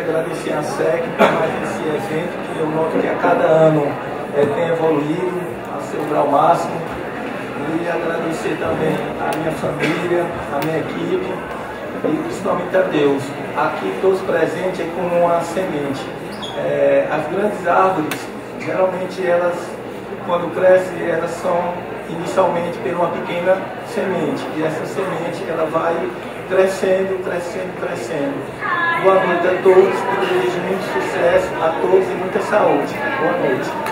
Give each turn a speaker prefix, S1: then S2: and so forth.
S1: agradecer a SEC por mais esse evento, que eu noto que a cada ano é, tem evoluído a seu grau máximo. E agradecer também a minha família, a minha equipe e principalmente a Deus. Aqui todos presentes é como uma semente. É, as grandes árvores, geralmente elas, quando crescem, elas são inicialmente por uma pequena semente. E essa semente ela vai crescendo, crescendo, crescendo. Boa noite a todos, desejo muito sucesso a todos e muita saúde. Boa noite.